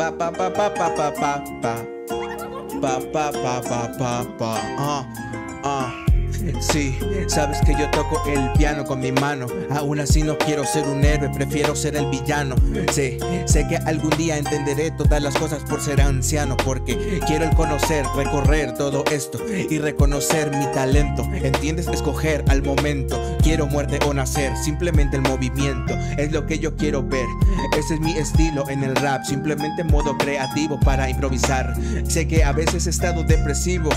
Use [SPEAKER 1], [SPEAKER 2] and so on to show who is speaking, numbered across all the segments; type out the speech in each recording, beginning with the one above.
[SPEAKER 1] ba ba ba ba ba ba ba ba ba ba ba ba ba uh Sí, sabes que yo toco el piano con mi mano. Aún así no quiero ser un héroe, prefiero ser el villano. Sí, sé que algún día entenderé todas las cosas por ser anciano. Porque quiero el conocer, recorrer todo esto y reconocer mi talento. ¿Entiendes? Escoger al momento. Quiero muerte o nacer, simplemente el movimiento es lo que yo quiero ver. Ese es mi estilo en el rap, simplemente modo creativo para improvisar. Sé que a veces he estado depresivo,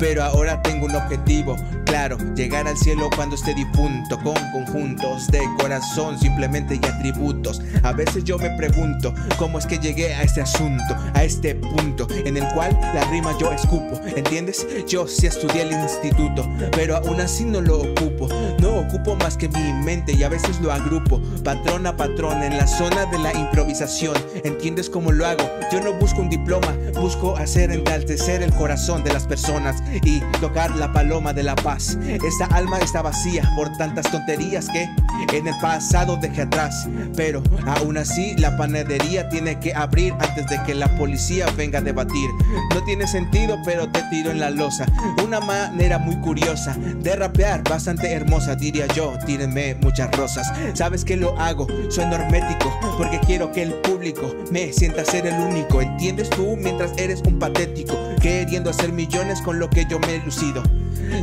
[SPEAKER 1] pero ahora tengo un objetivo. Claro, llegar al cielo cuando esté difunto, con conjuntos de corazón, simplemente y atributos. A veces yo me pregunto cómo es que llegué a este asunto, a este punto en el cual la rima yo escupo. ¿Entiendes? Yo sí estudié el instituto, pero aún así no lo ocupo. No ocupo más que mi mente y a veces lo agrupo. Patrón a patrón en la zona de la improvisación. ¿Entiendes cómo lo hago? Yo no busco un diploma, busco hacer enaltecer el corazón de las personas y tocar la paloma de la paz. Esta alma está vacía por tantas tonterías que en el pasado dejé atrás. Pero aún así la panadería tiene que abrir antes de que la policía venga a debatir. No tiene sentido, pero te tiro en la losa. Una manera muy curiosa de rapear, bastante hermosa, diría yo. Tírenme muchas rosas. Sabes que lo hago, sueno hermético, porque quiero que el público me sienta ser el único. ¿Entiendes tú? Mientras eres un patético, queriendo hacer millones con lo yo me he lucido.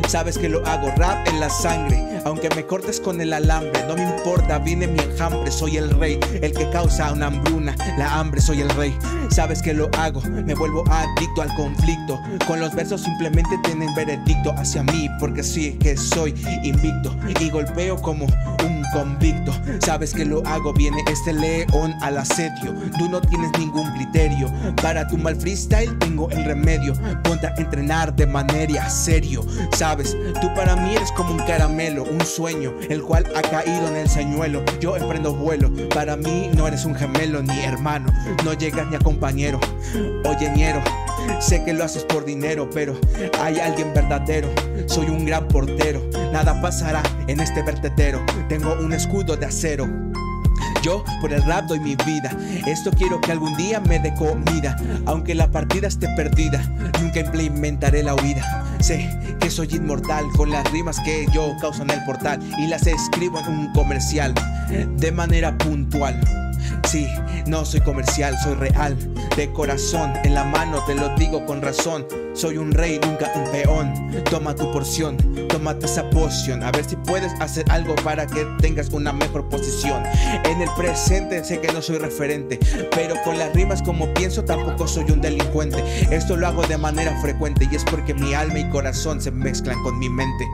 [SPEAKER 1] Sabes que lo hago rap en la sangre, aunque me cortes con el alambre, no me importa, viene mi enjambre, soy el rey, el que causa una hambruna, la hambre soy el rey. Sabes que lo hago, me vuelvo adicto al conflicto, con los versos simplemente tienen veredicto hacia mí, porque sí que soy invicto y golpeo como un convicto. Sabes que lo hago, viene este león al asedio, tú no tienes ningún criterio, para tu mal freestyle tengo el remedio, ponte a entrenar de manera serio. Sabes, tú para mí eres como un caramelo, un sueño, el cual ha caído en el señuelo. Yo emprendo vuelo, para mí no eres un gemelo ni hermano, no llegas ni a compañero. Oye, ñero, sé que lo haces por dinero, pero hay alguien verdadero. Soy un gran portero, nada pasará en este vertedero. Tengo un escudo de acero. Yo por el rap doy mi vida. Esto quiero que algún día me dé comida. Aunque la partida esté perdida, nunca implementaré la huida. Sé que soy inmortal con las rimas que yo causo en el portal y las escribo en un comercial de manera puntual. Sí, no soy comercial, soy real, de corazón, en la mano te lo digo con razón. Soy un rey, nunca un peón. Toma tu porción, tómate esa poción, a ver si puedes hacer algo para que tengas una mejor posición. En el presente sé que no soy referente, pero con las rimas como pienso tampoco soy un delincuente. Esto lo hago de manera frecuente y es porque mi alma y corazón se mezclan con mi mente.